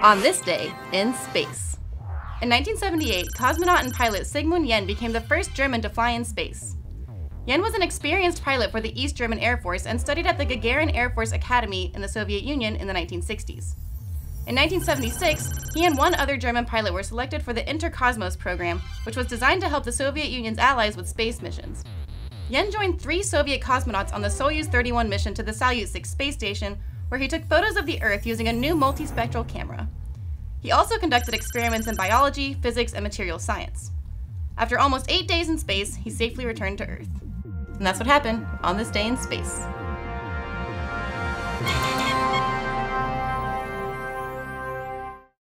On this day in space. In 1978, cosmonaut and pilot Sigmund Jähn became the first German to fly in space. Jähn was an experienced pilot for the East German Air Force and studied at the Gagarin Air Force Academy in the Soviet Union in the 1960s. In 1976, he and one other German pilot were selected for the Interkosmos program, which was designed to help the Soviet Union's allies with space missions. Jähn joined three Soviet cosmonauts on the Soyuz 31 mission to the Salyut 6 space station, where he took photos of the Earth using a new multispectral camera. He also conducted experiments in biology, physics, and material science. After almost eight days in space, he safely returned to Earth. And that's what happened on this day in space.